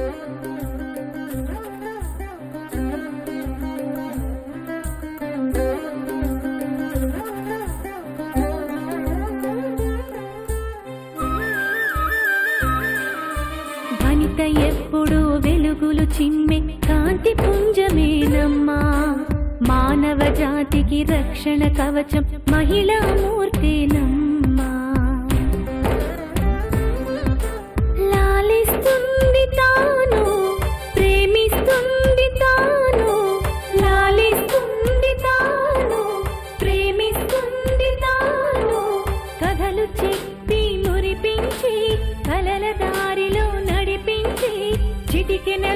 వనిత ఎప్పుడు వెలుగులు చిమ్మె కాంతి పుంజమేనమ్మా. మానవ జాతికి రక్షణ కవచం మహిళా మూర్తేనమ్మా. కథలు మురిపించి కలల దారిలో నడిపించి చిటికెన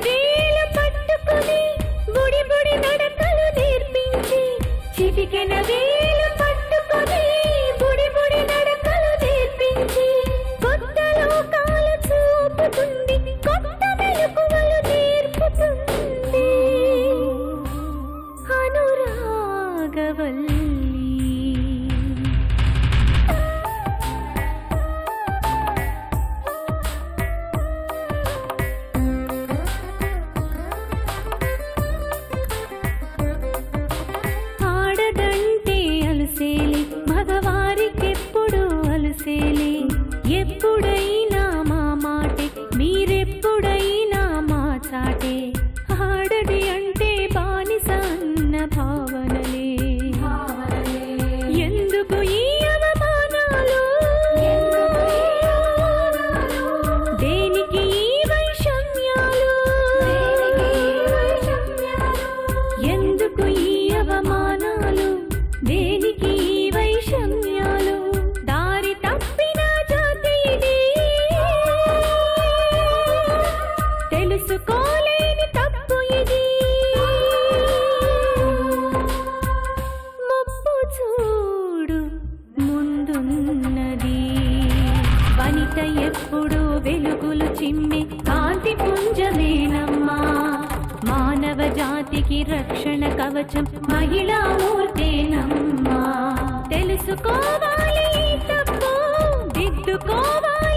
వెలుగులు కాంతి పుంజమేనమ్మా. మానవ జాతికి రక్షణ కవచం మహిళా మూర్తేనమ్మా. తెలుసుకోవాలి తప్పు దిద్దుకోవాలి.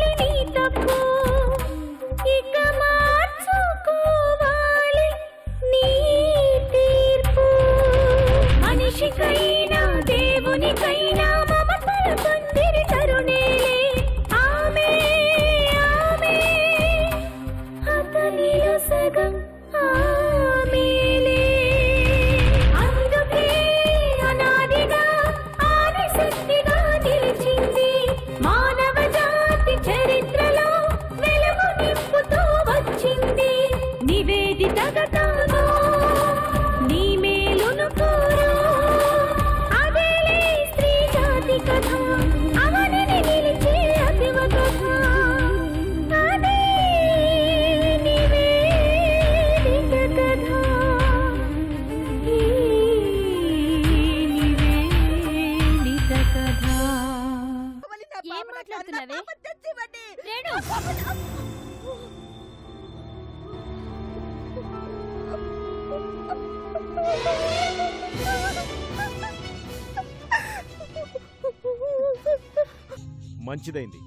మంచిదైంది.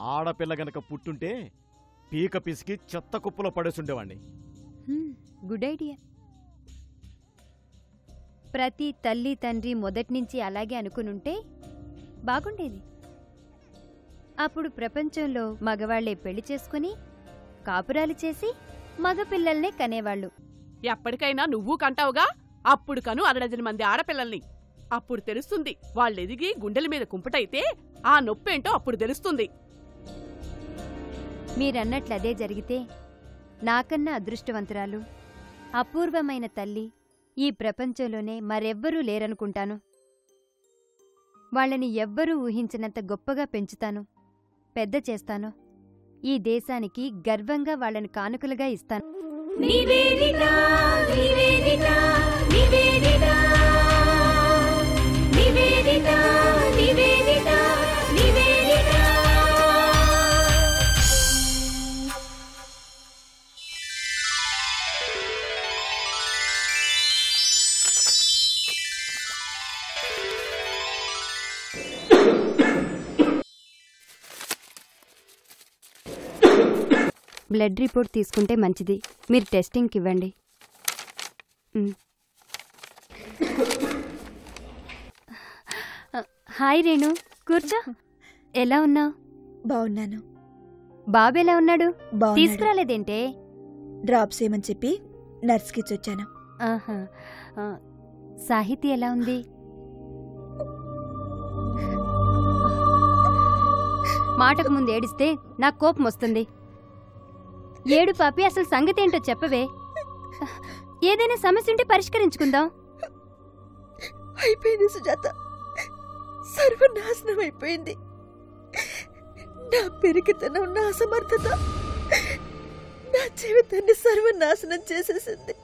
ఆడపిల్ల గనక పుట్టుంటే పీక పిసికి చెత్త కుప్పలో పడేసుండేవాణ్ణి. Good idea. ప్రతి తల్లి తండ్రి మొదటి నుంచి అలాగే అనుకునుంటే బాగుండేది. అప్పుడు ప్రపంచంలో మగవాళ్ళే పెళ్ళి చేసుకుని కాపురాలు చేసి మగపిల్లల్నే కనేవాళ్ళు. ఎప్పటికైనా నువ్వు కంటావుగా అప్పుడు కను అరడజన మంది ఆడపిల్లల్ని. అప్పుడు తెలుస్తుంది వాళ్ళెదిగి గుండెల మీద కుంపటైతే ఆ నొప్పేంటో అప్పుడు తెలుస్తుంది. మీరన్నట్లు అదే జరిగితే నాకన్నా అదృష్టవంతురాలు అపూర్వమైన తల్లి ఈ ప్రపంచంలోనే మరెవ్వరూ లేరనుకుంటాను. వాళ్ళని ఎవ్వరూ ఊహించినంత గొప్పగా పెంచుతాను పెద్ద చేస్తాను ఈ దేశానికి గర్వంగా వాళ్ళని కానుకలుగా ఇస్తాను. నివేదిత నివేదిత నివేదిత బ్లడ్ రిపోర్ట్ తీసుకుంటే మంచిది. మీరు టెస్టింగ్కి ఇవ్వండి. హాయ్ రేణు కూర్చో. ఎలా ఉన్నావు? బాగున్నాను. బాబు ఎలా ఉన్నాడు? తీసుకురాలేదేంటే? డ్రాప్స్ ఏమని చెప్పి నర్స్కి ఇచ్చొచ్చాను. సాహితీ ఎలా ఉంది? మాటకు ముందు ఏడిస్తే నాకు కోపం వస్తుంది. ఏడు పాపి అసలు సంగతి ఏంటో చెప్పవే. ఏదైనా సమస్య ఉంటే పరిష్కరించుకుందాం. అయిపోయింది సుజాత. సర్వనాశనం అయిపోయింది. నా పెరిగితనం నా అసమర్థత నా జీవితాన్ని సర్వనాశనం చేసేసింది.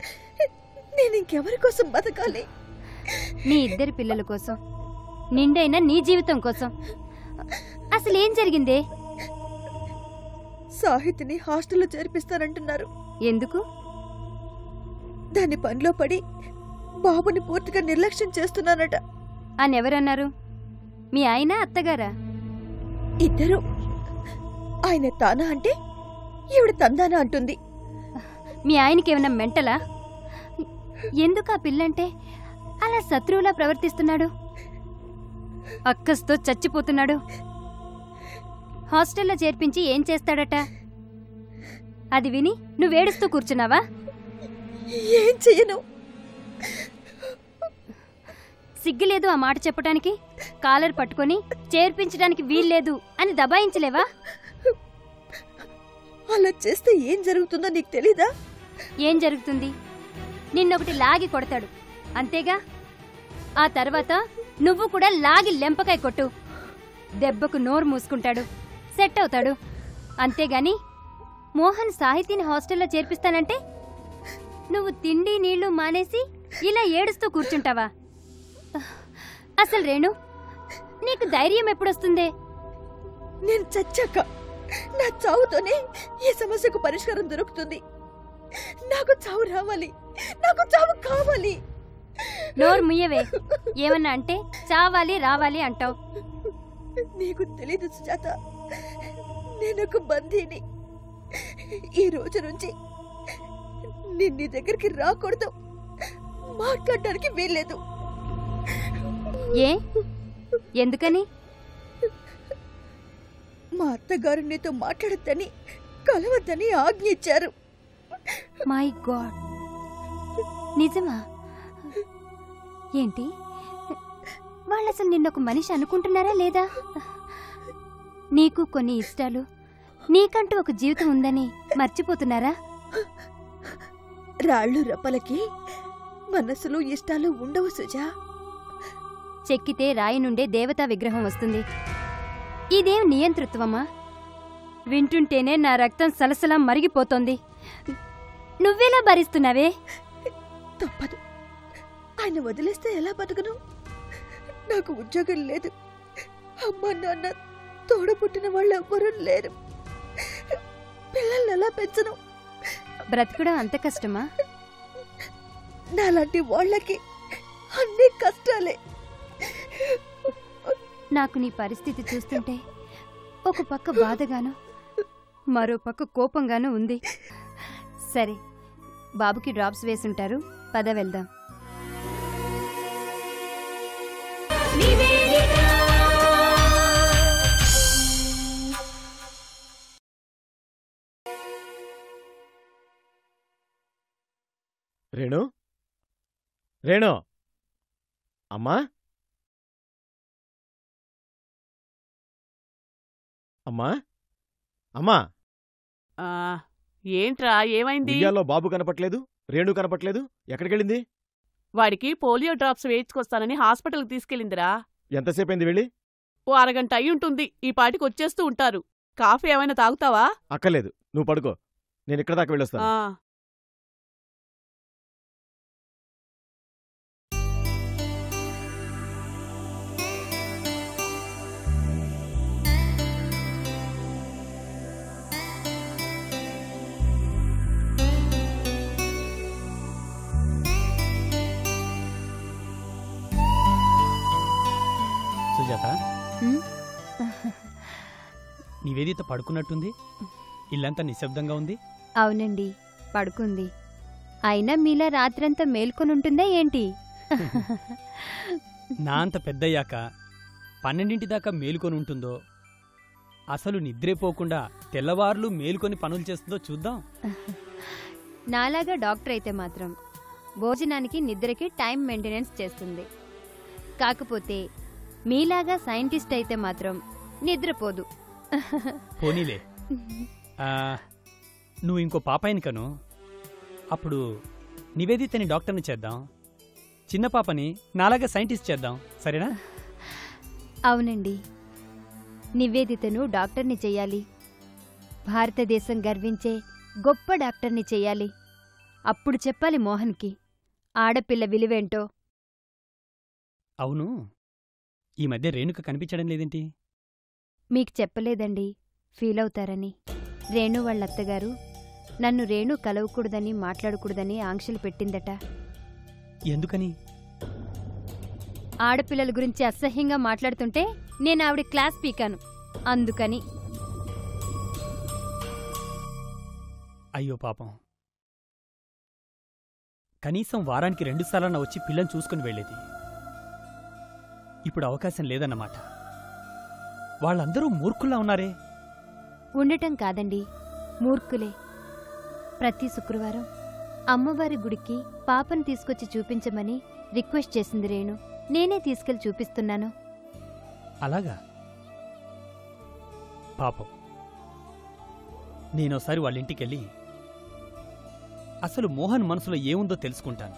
నేను ఇంకెవరి కోసం బతకాలి? నీ ఇద్దరి పిల్లల కోసం నిండైన నీ జీవితం కోసం. అసలు ఏం జరిగిందే? సాహితిని హాస్టల్లో చేర్పిస్తానంటున్నారు. ఎందుకు? దాని పనిలో పడి బాబుని పూర్తిగా నిర్లక్ష్యం చేస్తున్నానట అని ఎవరన్నారు మీ ఆయన అత్తగారా? ఇద్దరు. ఆయన తానా అంటే ఈవిడ తందానా అంటుంది. మీ ఆయనకేమైనా మెంటలా? ఎందుకు ఆ పిల్లంటే అలా శత్రువులా ప్రవర్తిస్తున్నాడు? అక్కస్తో చచ్చిపోతున్నాడు. హాస్టల్లో చేర్పించి ఏం చేస్తాడట? అది విని నువ్వేడుస్తూ కూర్చున్నావా? ఏం చెయ్యను. సిగ్గులేదు ఆ మాట చెప్పడానికి కాలర్ పట్టుకొని చేర్పించడానికి వీల్లేదు అని దబాయించలేవా? అలా చేస్తే ఏం జరుగుతుందో నీకు తెలీదా? ఏం జరుగుతుంది? నిన్నొకటి లాగి కొడతాడు. అంతేగా? ఆ తర్వాత నువ్వు కూడా లాగి లెంపకాయ కొట్టు. దెబ్బకు నోరు మూసుకుంటాడు. సెట్ అవుతాడు. అంతేగాని మోహన్ సాహితీని హాస్టల్లో చేర్పిస్తానంటే నువ్వు తిండి నీళ్ళు మానేసి ఇలా ఏడుస్తూ కూర్చుంటావా? అసలు రేణు నీకు ధైర్యం ఎప్పుడొస్తుందే? నేను చచ్చాక నా చావుతోనే ఈ సమస్యకు పరిష్కారం దొరుకుతుంది. నాకు చావు రావాలి. నాకు చావు కావాలి. నోరు ముయ్యవే ఏమన్నా అంటే చావాలి రావాలి అంటావు. నీకు తెలీదు సుజాత. నేనొక బందీని. ఈ రోజు నుంచి నేను నీ దగ్గరికి రాకూడదు. మాట్లాడడానికి వీల్లేదు. ఏ? ఎందుకని? మా అత్తగారు నీతో మాట్లాడద్దని కలవద్దని ఆజ్ఞ ఇచ్చారు. My God. నిజమా? ఏంటి? వాళ్ళు అసలు నిన్నొక మనిషి అనుకుంటున్నారా లేదా? నీకు కొన్ని ఇష్టాలు. నీకంటూ ఒక జీవితం ఉందని మర్చిపోతున్నారా? రాళ్ళు రప్పలకి మనసులో ఇష్టాలు ఉండవు సుజా. చెక్కితే రాయి నుండే దేవతా విగ్రహం వస్తుంది. ఇదేం నియంతృత్వమా? వింటుంటేనే నా రక్తం సలసలా మరిగిపోతోంది. నువ్వెలా భరిస్తున్నావే? తప్పదు. ఆయన వదిలేస్తే ఎలా బతకను? నాకు ఉద్యోగం లేదు. అమ్మ నాన్న తోడబుట్టిన వాళ్ళు ఎవ్వరూ లేరు. పిల్లల్ని ఎలా పెంచను? బ్రతకడం అంత కష్టమా? నాలాంటి వాళ్ళకి అన్ని కష్టాలే. నాకు నీ పరిస్థితి చూస్తుంటే ఒక పక్క బాధగాను మరో పక్క కోపంగాను ఉంది. సరే బాబుకి డ్రాప్స్ వేసుంటారు. పద వెళ్దాం. రేణు? రేణు? అమ్మా? అమ్మా? అమ్మా? ఆ, ఏంట్రా ఏమైంది? ఉయ్యాల్లో బాబు కనపట్లేదు రేణు కనపట్లేదు ఎక్కడికెళ్ళింది? వాడికి పోలియో డ్రాప్స్ వేయించుకొస్తానని హాస్పిటల్కి తీసుకెళ్ళిందిరా. ఎంతసేపు అయింది వెళ్ళి? ఓ అరగంట అయి ఉంటుంది ఈ పాటికి వచ్చేస్తూ ఉంటారు. కాఫీ ఏమైనా తాగుతావా? అక్కర్లేదు నువ్వు పడుకో నేను ఇక్కడ దాకా వెళ్ళొస్తాను. ఆ, నివేదిత పడుకున్నట్టుంది? ఇల్లంతా నిశ్శబ్దంగా ఉంది? అవునండి పడుకుంది. అయినా మీలా రాత్రంతా మేల్కొని ఉంటుందా ఏంటి? నా అంత పెద్దయ్యాక పన్నెండింటి దాకా మేలుకొని ఉంటుందో అసలు నిద్రేపోకుండా తెల్లవార్లు మేలుకొని పనులు చేస్తుందో చూద్దాం. నాలాగా డాక్టర్ అయితే మాత్రం భోజనానికి నిద్రకి టైం మెయింటెనెన్స్ చేస్తుంది. కాకపోతే మీలాగా సైంటిస్ట్ అయితే మాత్రం నిద్రపోదు. పోనీలే. ఆ, నువ్వు ఇంకో పాపాయిని కను అప్పుడు నివేదితని డాక్టర్ని చేద్దాం. చిన్న పాపని నాలాగా సైంటిస్ట్ చేద్దాం. సరేనా? అవునండి. నివేదితను డాక్టర్ని చెయ్యాలి భారతదేశం గర్వించే గొప్ప డాక్టర్ని చెయ్యాలి అప్పుడు చెప్పాలి మోహన్కి. ఆడపిల్ల విలువేంటో. అవును. ఈ మధ్య రేణుక కనిపించడం లేదేంటి? మీకు చెప్పలేదండి. ఫీల్ అవుతారని. రేణు వాళ్ళ అత్తగారు నన్ను రేణు కలవకూడదని మాట్లాడకూడదని ఆంక్షలు పెట్టిందట. ఎందుకని? ఆడపిల్లల గురించి అసహ్యంగా మాట్లాడుతుంటే నేను ఆవిడ క్లాస్ పీకాను. అందుకని. అయ్యో పాపం. కనీసం వారానికి రెండుసార్లన్నా వచ్చి పిల్లని చూసుకుని వెళ్ళేది. ఇప్పుడు అవకాశం లేదన్నమాట. వాళ్ళందరూ మూర్ఖుల్లా ఉన్నారే? ఉండటం కాదండి మూర్ఖులే. ప్రతి శుక్రవారం అమ్మవారి గుడికి పాపను తీసుకొచ్చి చూపించమని రిక్వెస్ట్ చేసింది రేణు. నేనే తీసుకెళ్ళి చూపిస్తున్నాను. అలాగా? పాపం. నేనోసారి వాళ్ళ ఇంటికెళ్ళి అసలు మోహన్ మనసులో ఏముందో తెలుసుకుంటాను.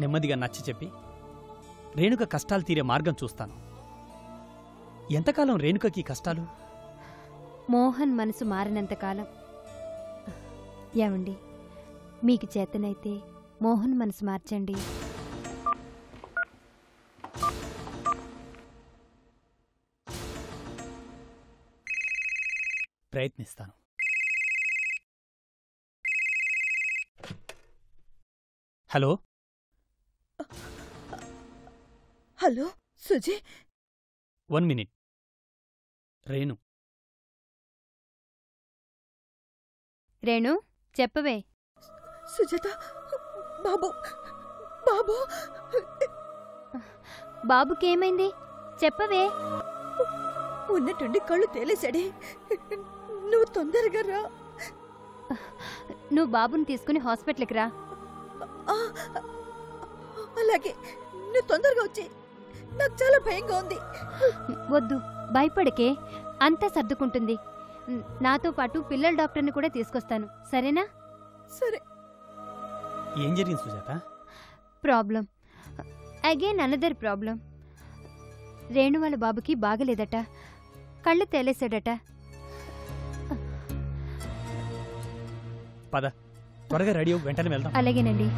నెమ్మదిగా నచ్చ చెప్పి రేణుక కష్టాలు తీరే మార్గం చూస్తాను. ఎంతకాలం రేణుకకి కష్టాలు? మోహన్ మనసు మారినంతకాలం ఏమండి? మీకు చేతనైతే మోహన్ మనసు మార్చండి. ప్రయత్నిస్తాను. Hello? Hello Suji. One minute. Renu. Renu చెప్పవే. సుజాత బాబు బాబు. బాబుకేమైంది? చెప్పవే. ఉన్నట్టుండి కళ్ళు తేలేశాడే. నువ్వు తొందరగా రా. నువ్వు బాబుని తీసుకుని హాస్పిటల్కి రా. అలాగే. నువ్వు తొందరగా వచ్చి నాకు చాలా భయంగా ఉంది. వద్దు భయపడకే. అంతా సర్దుకుంటుంది. న- నాతో పాటు పిల్లల డాక్టర్ని కూడా తీసుకొస్తాను. సరేనా? సరే. ఏం జరిగింది Sujatha? Problem. Again another problem. Renu వాళ్ళ బాబుకి బాగలేదట. కళ్ళు తేలేసాడట పద. త్వరగా రెడీ అవ్వు, వెంటనే వెళ్దాం. అలాగేనండి.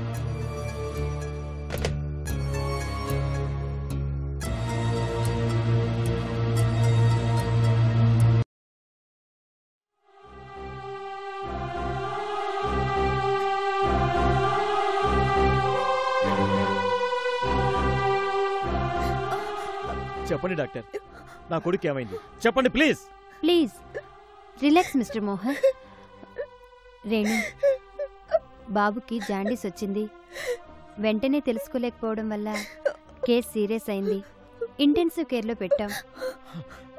చెప్పండి డాక్టర్. నా కొడుకు ఏమైంది? చెప్పండి please. Please. Relax mister Mohan. Renu బాబుకి జాండీస్ వచ్చింది. వెంటనే తెలుసుకోలేకపోవడం వల్ల కేస్ సీరియస్ అయింది. ఇంటెన్సివ్ కేర్లో పెట్టాం.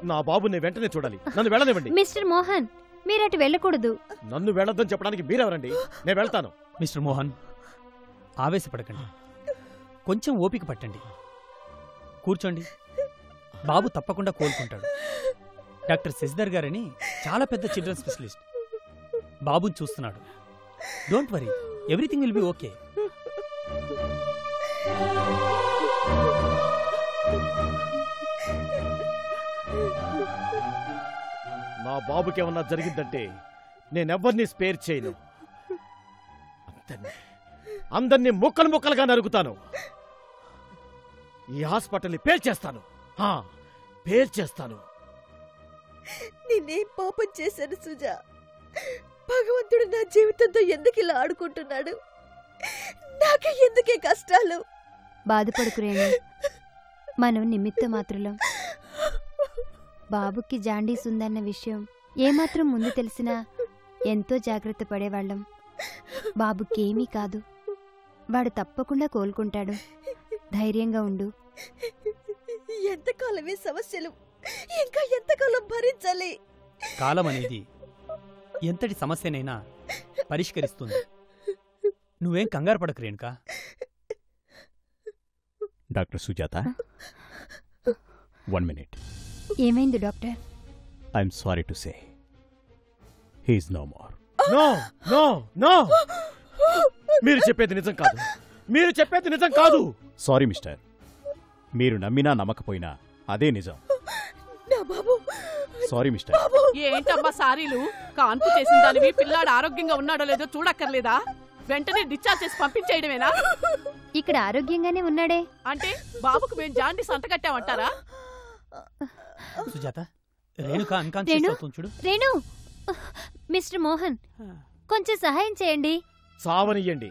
నా బాబుని వెంటనే చూడాలి. నన్ను వెళ్ళనివ్వండి. మిస్టర్ మోహన్ మీరు అటు వెళ్ళకూడదు. నన్ను వెళ్ళొద్దని చెప్పడానికి మీరెవరండి? నేను వెళ్తాను. మిస్టర్ మోహన్ ఆవేశపడకండి. కొంచెం ఓపిక పట్టండి. కూర్చోండి. బాబు తప్పకుండా కోలుకుంటాడు. డాక్టర్ శశిధర్ గారని చాలా పెద్ద చిల్డ్రన్ స్పెషలిస్ట్. బాబుని చూస్తున్నాడు. Don't worry everything will be okay. నా బాబుకి ఏమన్నా జరిగిందంటే నేనెవ్వరిని స్పేర్ చేయను. అందరినీ అందరినీ ముక్కలు ముక్కలుగా నరుకుతాను. ఈ హాస్పిటల్ని పేల్చేస్తాను. హా, పేల్చేస్తాను. నేనేం పాపం చేశాను సుజా? భగవంతుడు నా జీవితంతో ఎందుకు ఇలా ఆడుకుంటున్నాడు? నాకు ఎందుకే కష్టాలు? బాధపడుకు రేణు మనం నిమిత్త మాత్రులం. బాబుకి జాండీస్ ఉందన్న విషయం ఏమాత్రం ముందు తెలిసినా ఎంతో జాగ్రత్త పడేవాళ్ళం. బాబుకేమీ కాదు. వాడు తప్పకుండా కోలుకుంటాడు. ధైర్యంగా ఉండు. ఎంతకాలమే సమస్యలు ఇంకా ఎంతకాలం భరించాలి? కాలం అనేది ఎంతటి సమస్యనైనా పరిష్కరిస్తుంది. నువ్వేం కంగారు పడకు Renuka. Doctor Sujatha. One minute ఏమైంది doctor? I'm sorry to say he's no more no no no మీరు చెప్పేది నిజం కాదు. మీరు చెప్పేది నిజం కాదు. సారీ మిస్టర్ మీరు నమ్మినా నమ్మకపోయినా అదే నిజం. నా బాబు. సారీ మిస్టర్ ఏంటమ్మా సారీలు? కాన్పు చేసిన దానివి పిల్లాడు ఆరోగ్యంగా ఉన్నాడో లేదో చూడక్కర్లేదా? వెంటనే డిశ్చార్జ్ చేసి పంపించేయడమేనా? ఇక్కడ ఆరోగ్యంగానే ఉన్నాడే. అంటే బాబుకు మేము జాండీస్ అంటగట్టామంటారా సుజాత రేణుక అన్కాన్షియస్ రేణు? అవుతుంది చూడు. రేణు మిస్టర్ మోహన్ కొంచెం సహాయం చేయండి. చావనియ్యండి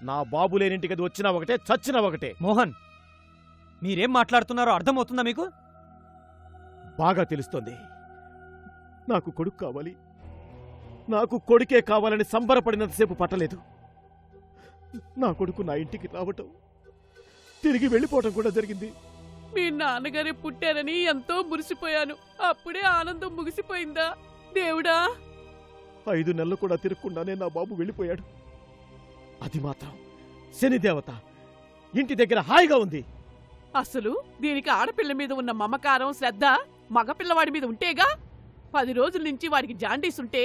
నా బాబు లేనింటికి అది వచ్చినా ఒకటే చచ్చినా ఒకటే. మోహన్ మీరేం మాట్లాడుతున్నారో అర్థమవుతుందా మీకు? బాగా తెలుస్తోంది. నాకు కొడుకు కావాలి. నాకు కొడుకే కావాలని సంబరపడినంతసేపు పట్టలేదు. నా కొడుకు నా ఇంటికి రావటం తిరిగి వెళ్ళిపోవటం కూడా జరిగింది. మీ నాన్నగారే పుట్టారని ఎంతో మురిసిపోయాను. అప్పుడే ఆనందం ముగిసిపోయిందా? దేవుడా! ఐదు నెలలు కూడా తిరగకుండానే నా బాబు వెళ్ళిపోయాడు. అది మాత్రం శనిదేవత ఇంటి దగ్గర హాయిగా ఉంది. అసలు దీనికి ఆడపిల్ల మీద ఉన్న మమకారం శ్రద్ధ మగపిల్లవాడి మీద ఉంటేగా? పది రోజుల నుంచి వాడికి జాండీస్ ఉంటే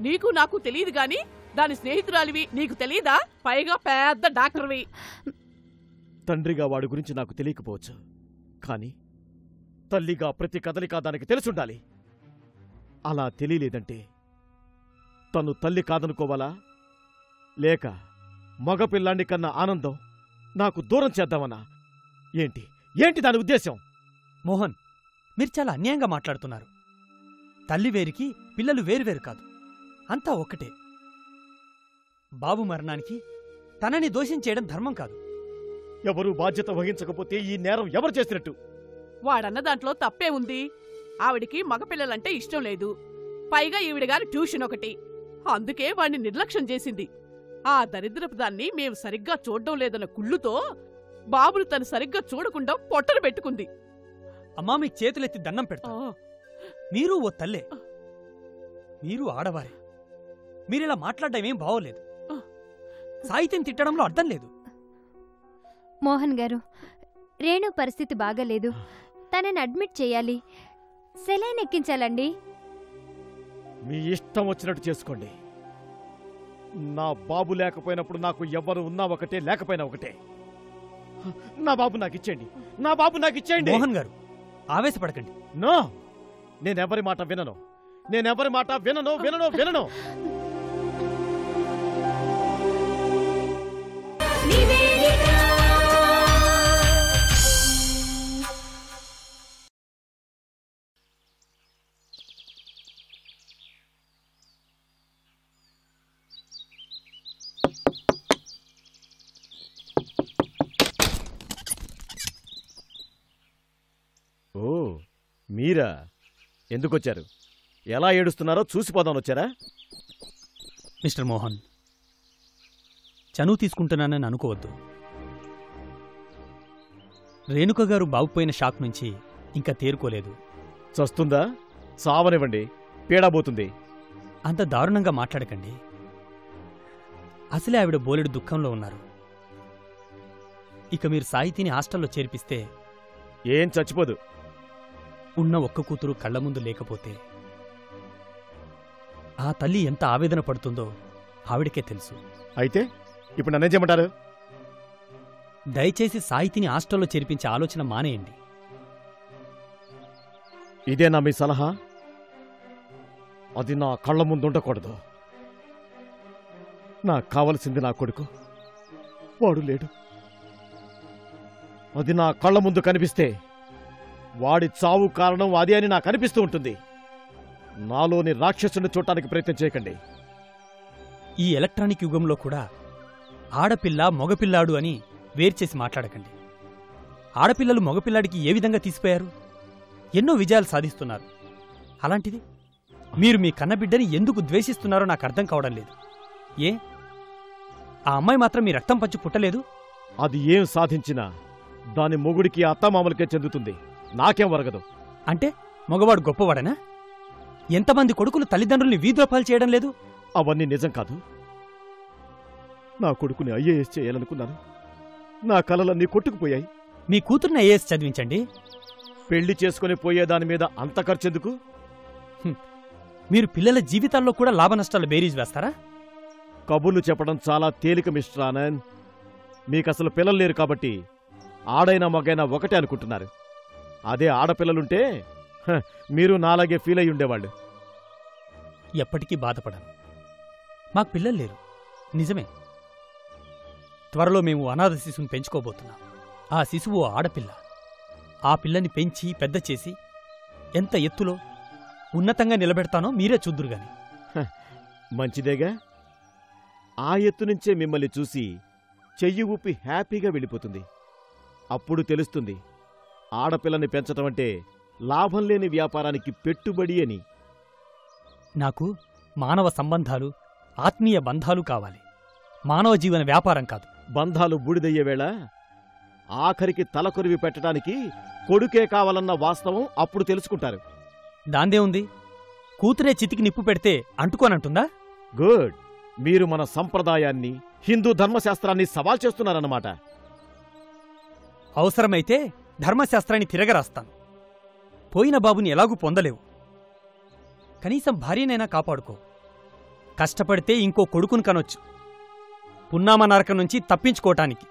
నీకు నాకు తెలియదు గాని దాని స్నేహితురాలివి నీకు తెలీదా పైగా పెద్ద డాక్టర్వి. తండ్రిగా వాడి గురించి నాకు తెలియకపోవచ్చు. కానీ తల్లిగా ప్రతి కదలిక దానికి తెలుసుండాలి. అలా తెలియలేదంటే తను తల్లి కాదనుకోవాలా? లేక మగపిల్లాండి కన్నా ఆనందం నాకు దూరం చేద్దామనా? ఏంటి? ఏంటి దాని ఉద్దేశం మోహన్ మీరు చాలా అన్యాయంగా మాట్లాడుతున్నారు. తల్లి వేరికి పిల్లలు వేరువేరు కాదు. అంతా ఒక్కటే. బాబు మరణానికి తనని దోషం చేయడం ధర్మం కాదు. ఎవరూ బాధ్యత వహించకపోతే ఈ నేరం ఎవరు చేసినట్టు? వాడన్న దాంట్లో తప్పే ఉంది. ఆవిడికి మగపిల్లలంటే ఇష్టం లేదు. పైగా ఈవిడ గారి ట్యూషన్ ఒకటి. అందుకే వాణ్ణి నిర్లక్ష్యం చేసింది. ఆ దరిద్రపు దాన్ని మేము సరిగ్గా చూడడం లేదన్న కుళ్ళుతో బాబును తను సరిగ్గా చూడకుండా పొట్టను పెట్టుకుంది. అమ్మా మీకు చేతులెత్తి దండం పెడతా. మీరు ఓ తల్లే. మీరు ఆడవారే. మీరిలా మాట్లాడడం ఏం బాగోలేదు సాహిత్యం తిట్టడంలో అర్థం లేదు. మోహన్ గారు రేణు పరిస్థితి బాగాలేదు. తనని అడ్మిట్ చేయాలి. సెలైన్ ఎక్కించాలండి. మీ ఇష్టం వచ్చినట్టు చేసుకోండి. నా బాబు లేకపోయినప్పుడు నాకు ఎవ్వరు ఉన్నా ఒకటే లేకపోయినా ఒకటే. నా బాబు నాకు ఇచ్చేయండి. నా బాబు నాకు ఇచ్చేయండి. మోహన్ గారు ఆవేశపడకండి. నో! నేనెవరి మాట వినను. నేనెవరి మాట వినను వినను వినను. నివేదిత ఎందుకొచ్చారు? ఎలా ఏడుస్తున్నారో చూసిపోదాం వచ్చారా? మిస్టర్ మోహన్ చనువు తీసుకుంటున్నానని అనుకోవద్దు. రేణుక గారు బాగుపోయిన షాక్ నుంచి ఇంకా తేరుకోలేదు. చస్తుందా? సావనివ్వండి. పీడాబోతుంది. అంత దారుణంగా మాట్లాడకండి. అసలే ఆవిడ బోలెడు దుఃఖంలో ఉన్నారు. ఇక మీరు సాహితీని హాస్టల్లో చేర్పిస్తే ఏం చచ్చిపోదు. ఉన్న ఒక్క కూతురు కళ్ళ ముందు లేకపోతే ఆ తల్లి ఎంత ఆవేదన పడుతుందో ఆవిడకే తెలుసు. అయితే ఇప్పుడు నన్నేం చేయమంటారు? దయచేసి సాహితీని హాస్టల్లో చేర్పించే ఆలోచన మానేయండి. ఇదేనా మీ సలహా? అది నా కళ్ళ ముందు ఉండకూడదు. నాకు కావలసింది నా కొడుకు. వాడు లేడు. అది నా కళ్ళ ముందు కనిపిస్తే వాడి చావు కారణం అదే అని నాకు అనిపిస్తూ ఉంటుంది. నాలోని రాక్షసుని చూడటానికి ప్రయత్నం చేయకండి. ఈ ఎలక్ట్రానిక్ యుగంలో కూడా ఆడపిల్ల మగపిల్లాడు అని వేర్చేసి మాట్లాడకండి. ఆడపిల్లలు మగపిల్లాడికి ఏ విధంగా తీసిపోయారు? ఎన్నో విజయాలు సాధిస్తున్నారు. అలాంటిది మీరు మీ కన్నబిడ్డని ఎందుకు ద్వేషిస్తున్నారో నాకు అర్థం కావడం లేదు. ఏ? ఆ అమ్మాయి మాత్రం మీ రక్తం పంచి పుట్టలేదు? అది ఏం సాధించినా దాని మొగుడికి అత్తమామలకే చెందుతుంది. నాకేం వరగదు. అంటే మగవాడు గొప్పవాడనా? ఎంతమంది కొడుకులు తల్లిదండ్రుల్ని వీధిలో పాలు చేయడం లేదు? అవన్నీ నిజం కాదు. నా కొడుకుని ఐఏఎస్ చేయాలనుకున్నాను. నా కలలన్నీ కొట్టుకుపోయాయి. మీ కూతుర్ని ఐఏఎస్ చదివించండి. పెళ్ళి చేసుకుని పోయేదాని మీద అంత ఖర్చెందుకు? మీరు పిల్లల జీవితాల్లో కూడా లాభ నష్టాలు బేరీజ్ వేస్తారా? కబుర్లు చెప్పడం చాలా తేలిక మిస్టర్ ఆనంద్. మీకసలు పిల్లలు లేరు కాబట్టి ఆడైనా మగైనా ఒకటే అనుకుంటున్నారు. అదే ఆడపిల్లలుంటే మీరు నాలాగే ఫీల్ అయి ఉండేవాళ్ళు ఎప్పటికీ బాధపడను. మాకు పిల్లలు లేరు. నిజమే. త్వరలో మేము అనాథ శిశువుని పెంచుకోబోతున్నాం. ఆ శిశువు ఆడపిల్ల. ఆ పిల్లని పెంచి పెద్ద చేసి ఎంత ఎత్తులో ఉన్నతంగా నిలబెడతానో మీరే చూద్దురుగాని మంచిదేగా? ఆ ఎత్తు నుంచే మిమ్మల్ని చూసి చెయ్యి ఊపి హ్యాపీగా వెళ్ళిపోతుంది. అప్పుడు తెలుస్తుంది ఆడపిల్లని పెంచటం అంటే లాభం లేని వ్యాపారానికి పెట్టుబడి అని. నాకు మానవ సంబంధాలు ఆత్మీయ బంధాలు కావాలి. మానవ జీవన వ్యాపారం కాదు. బంధాలు బూడిదయ్యే వేళ ఆఖరికి తలకొరివి పెట్టడానికి కొడుకే కావాలన్న వాస్తవం అప్పుడు తెలుసుకుంటారు. దాందే ఉంది కూతురే చితికి నిప్పు పెడితే అంటుకోనంటుందా? గుడ్. మీరు మన సంప్రదాయాన్ని హిందూ ధర్మశాస్త్రాన్ని సవాల్ చేస్తున్నారన్నమాట. అవసరమైతే ధర్మశాస్త్రాన్ని తిరగరాస్తాను. పోయిన బాబుని ఎలాగూ పొందలేవు. కనీసం భార్యనైనా కాపాడుకో. కష్టపడితే ఇంకో కొడుకును కనొచ్చు. పున్నామ నరకం నుంచి తప్పించుకోవటానికి